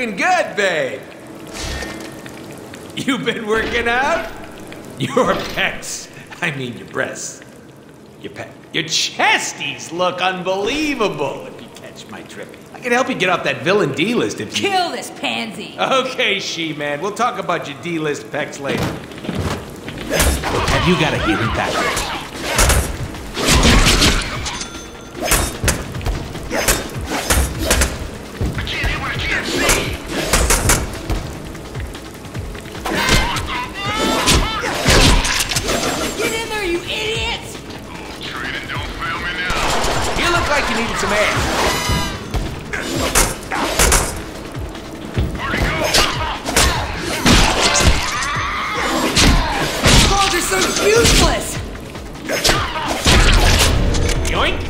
looking good, babe. You've been working out? Your pecs. I mean your breasts. Your pec. Your chesties look unbelievable, if you catch my drift. I can help you get off that villain D list if you... Kill this pansy. Okay, she-man. We'll talk about your D-list pecs later. Have you got a hidden package? Some air. Where'd he go? Balls are so useless! Yoink!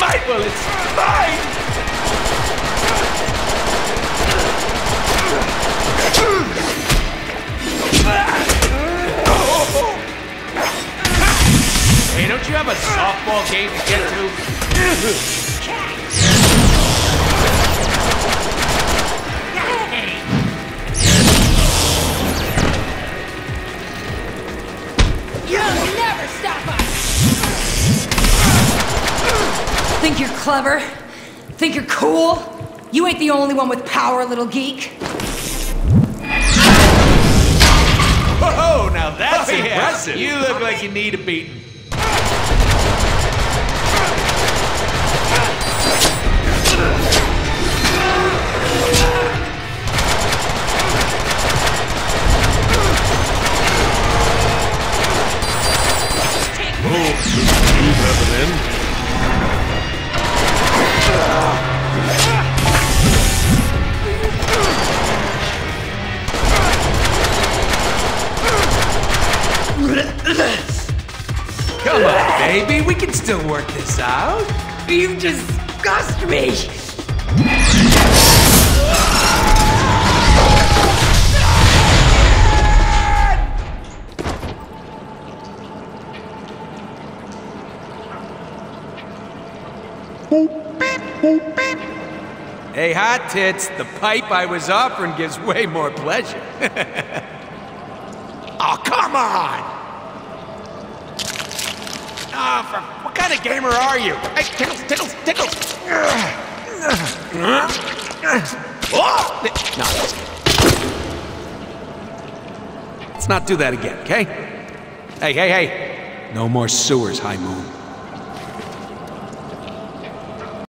My bullets! Mine! Hey, don't you have a softball game to get to? Clever? Think you're cool? You ain't the only one with power, little geek. Oh, now that's Oh, yeah. impressive. You look like you need a beating. You Come on, baby. We can still work this out. You disgust me! Hey, hot tits, the pipe I was offering gives way more pleasure. oh, come on! Oh, what kind of gamer are you? Hey, tickles, tickles, tickles! Oh! No, let's not do that again, okay? Hey, hey, hey! No more sewers, High Moon.